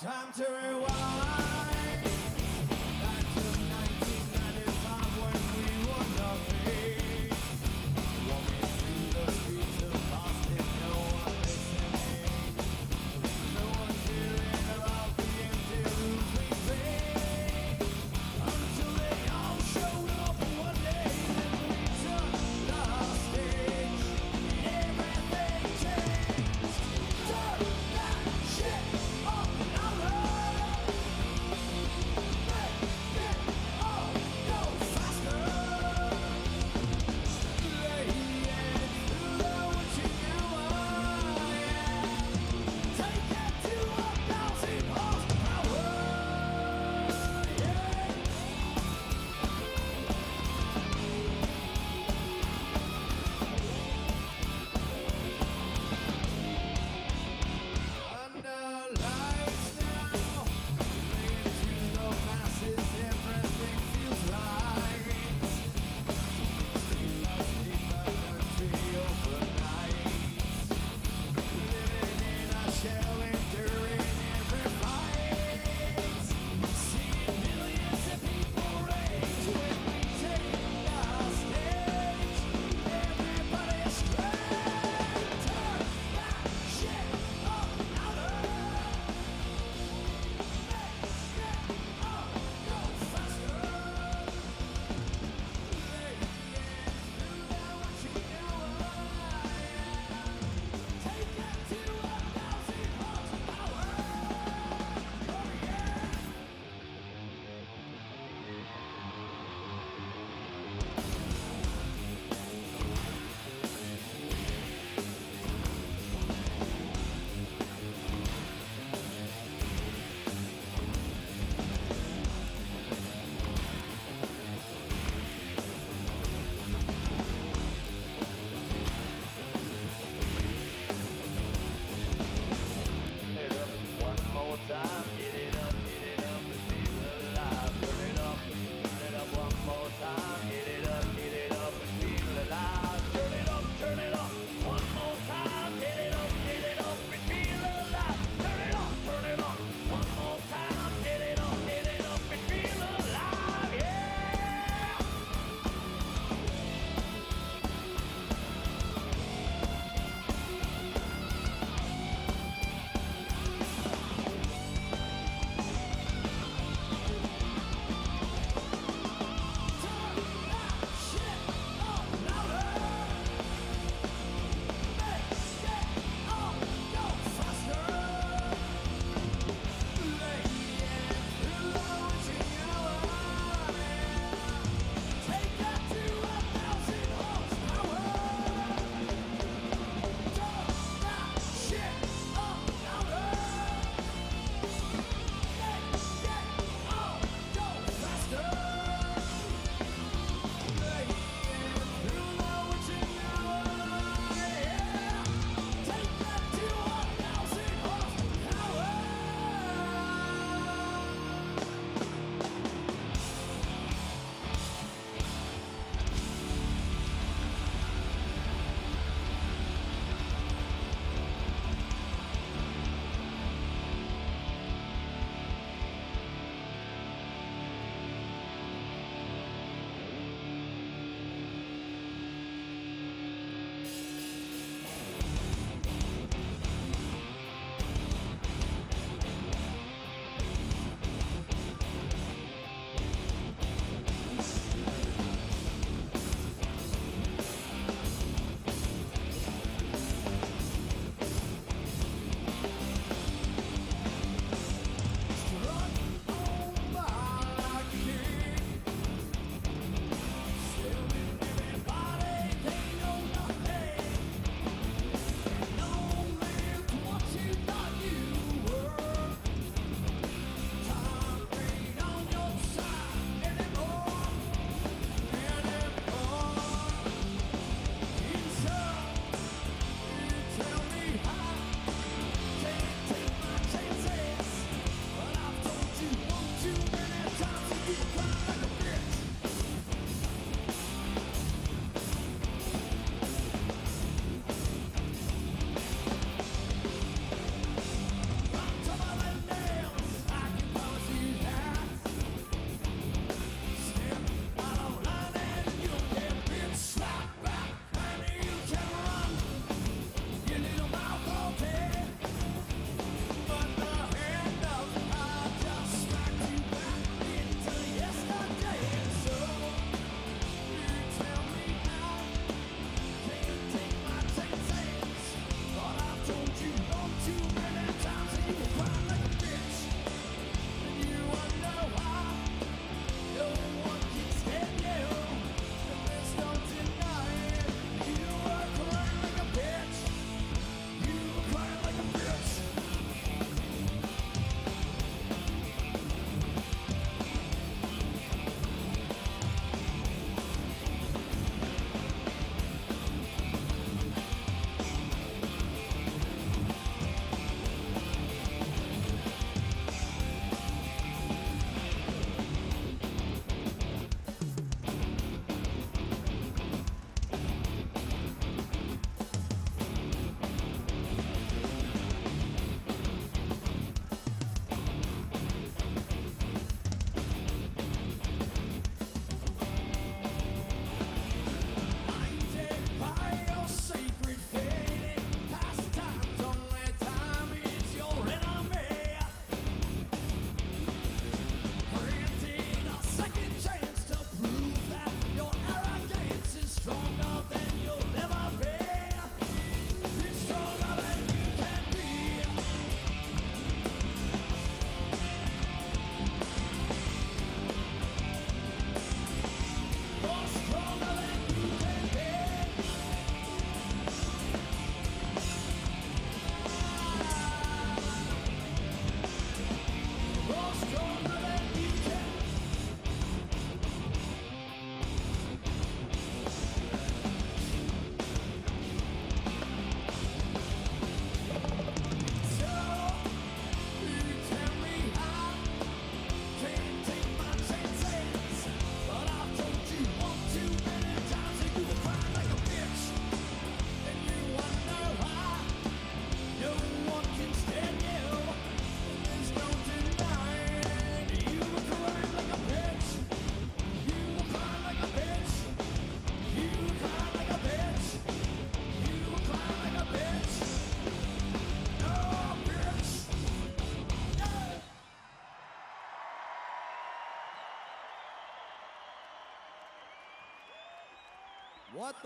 Time to rewind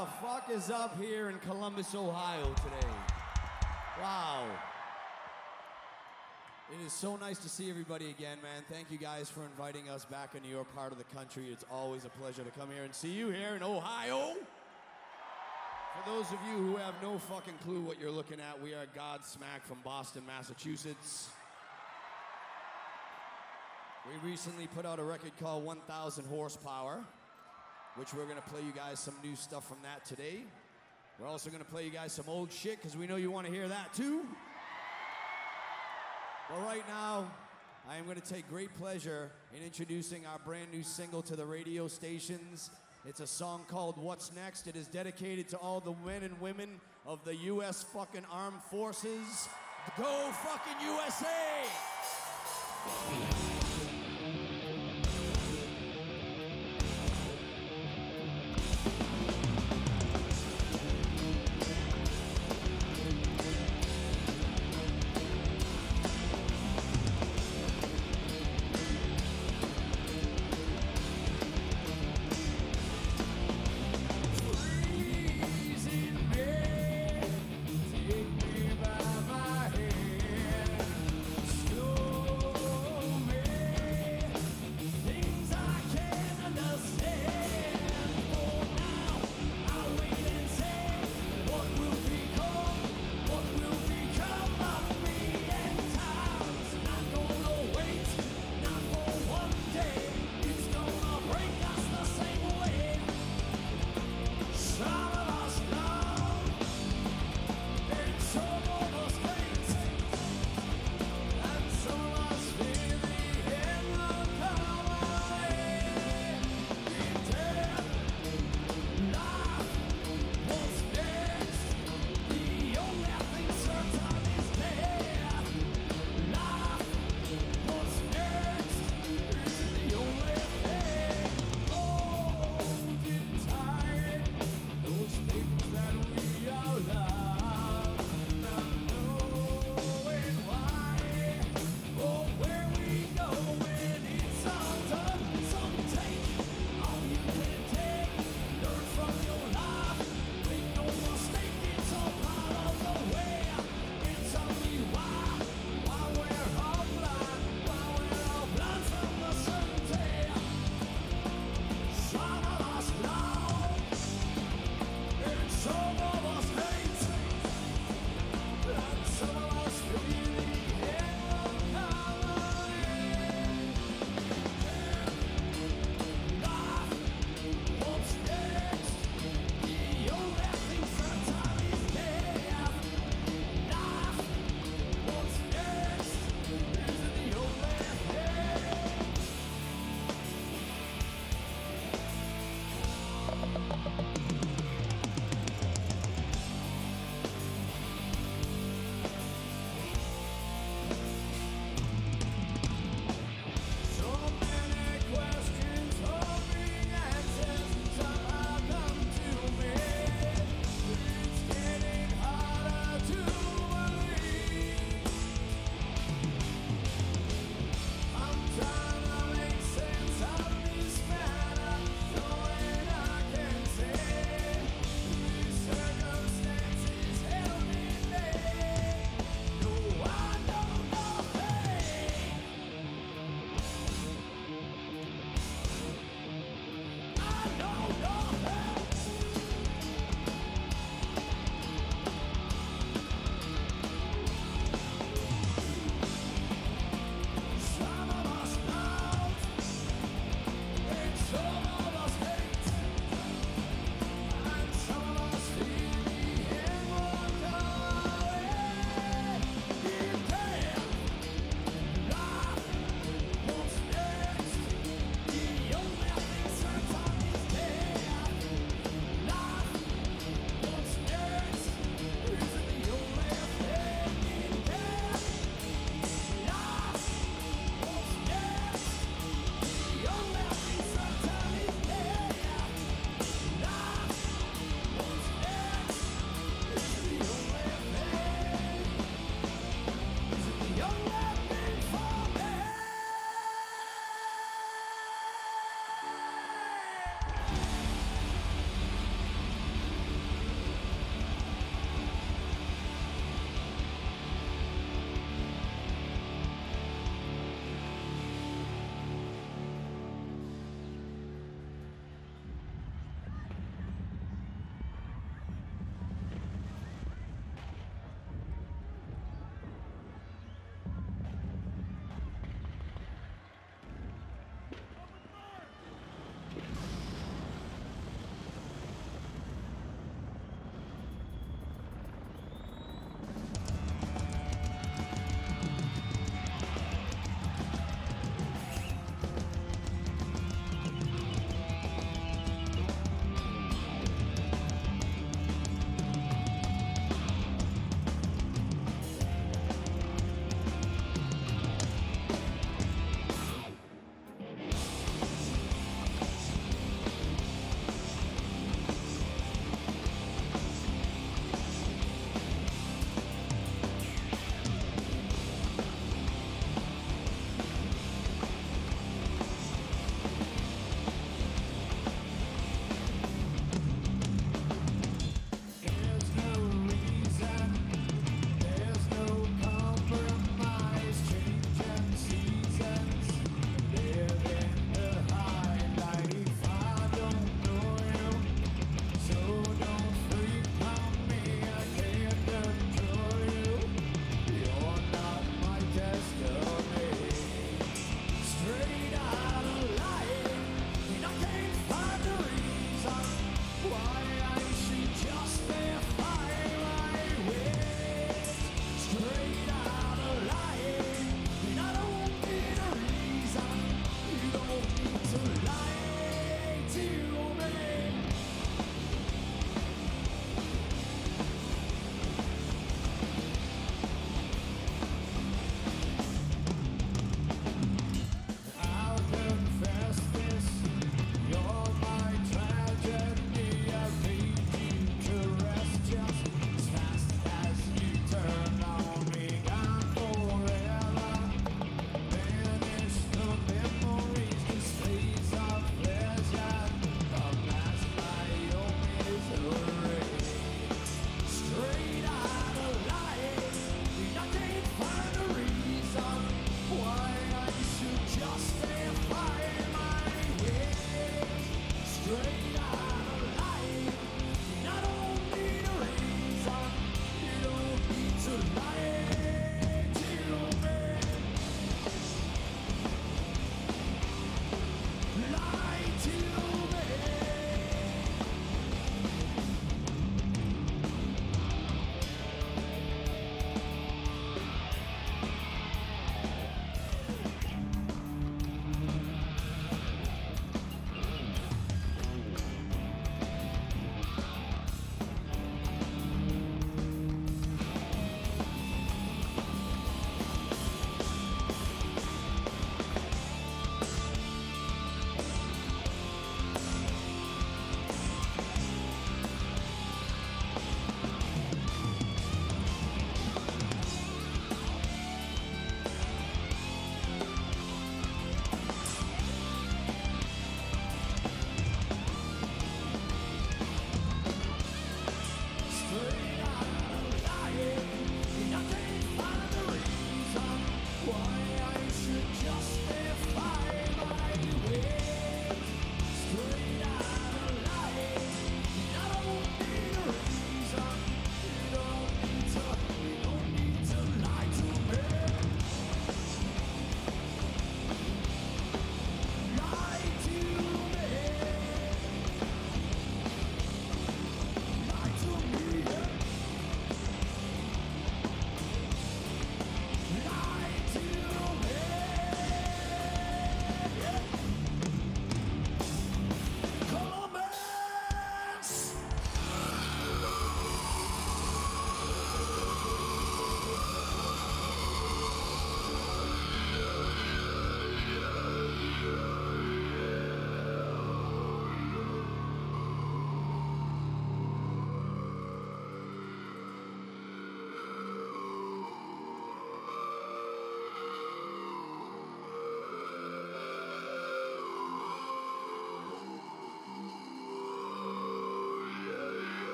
the fuck is up here in Columbus, Ohio today? Wow. It is so nice to see everybody again, man. Thank you guys for inviting us back into your part of the country. It's always a pleasure to come here and see you here in Ohio. For those of you who have no fucking clue what you're looking at, we are Godsmack from Boston, Massachusetts. We recently put out a record called 1000 Horsepower, which we're gonna play you guys some new stuff from that today. We're also gonna play you guys some old shit, because we know you wanna hear that too. But right now, I am going to take great pleasure in introducing our brand new single to the radio stations. It's a song called What's Next. It is dedicated to all the men and women of the U.S. fucking armed forces. Go fucking USA!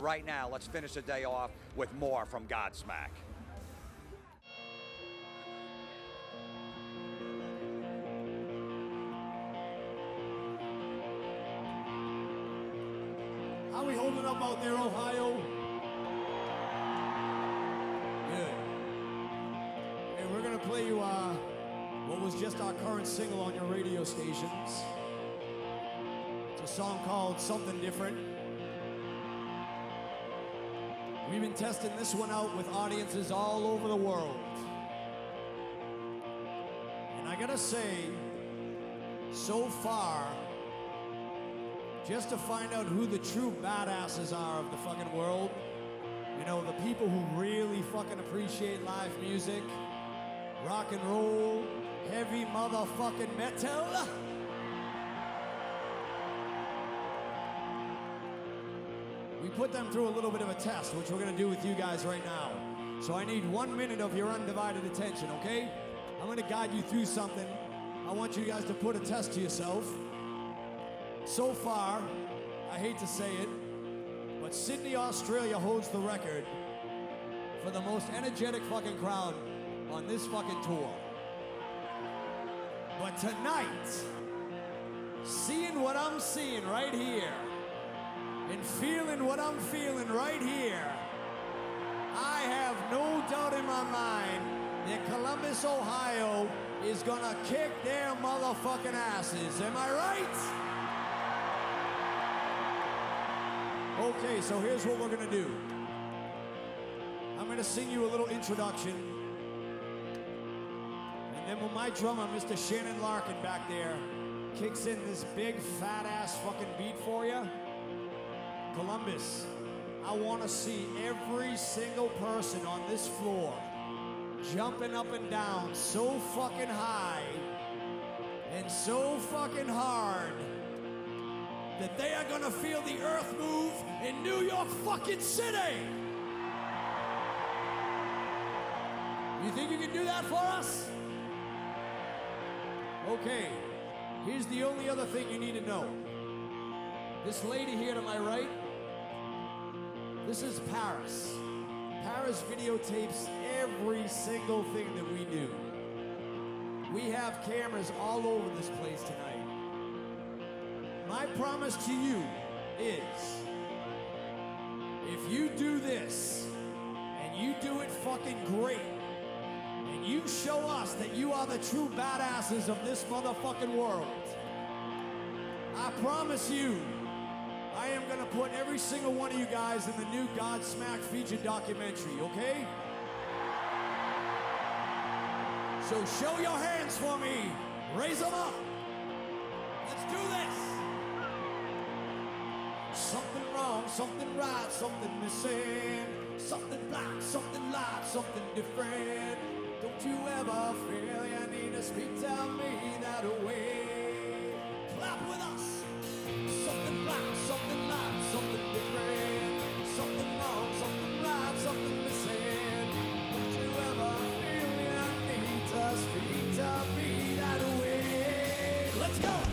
Right now, let's finish the day off with more from Godsmack. How we holding up out there, Ohio? Good. Hey, we're gonna play you uh, what was just our current single on your radio stations. It's a song called Something Different. We've been testing this one out with audiences all over the world. And I gotta say, so far, just to find out who the true badasses are of the fucking world. You know, the people who really fucking appreciate live music, rock and roll, heavy motherfucking metal. We put them through a little bit of a test, which we're gonna do with you guys right now. So I need one minute of your undivided attention, okay? I'm gonna guide you through something. I want you guys to put a test to yourself. So far, I hate to say it, but Sydney, Australia holds the record for the most energetic fucking crowd on this fucking tour. But tonight, seeing what I'm seeing right here and feeling what I'm feeling right here, I have no doubt in my mind that Columbus, Ohio is gonna kick their motherfucking asses. Am I right? Okay, so here's what we're gonna do. I'm gonna sing you a little introduction. And then when my drummer, Mr. Shannon Larkin back there, kicks in this big fat ass fucking beat for you, Columbus, I wanna see every single person on this floor jumping up and down so fucking high and so fucking hard that they are gonna feel the earth move in New York fucking City. You think you can do that for us? Okay, here's the only other thing you need to know. This lady here to my right, this is Paris. Paris videotapes every single thing that we do. We have cameras all over this place tonight. My promise to you is if you do this and you do it fucking great and you show us that you are the true badasses of this motherfucking world, I promise you put every single one of you guys in the new Godsmack feature documentary, okay? So show your hands for me. Raise them up. Let's do this. Something wrong, something right, something missing. Something black, something light, something different. Don't you ever feel you need to speak to me that way? Clap with us. Something black, something light, something wrong, something right, something missing. Don't you ever feel need to? Let's go.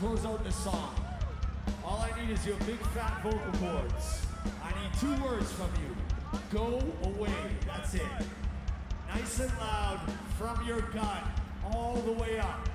close out the song. All I need is your big fat vocal cords. I need two words from you. Go away. That's it. Nice and loud from your gut all the way up.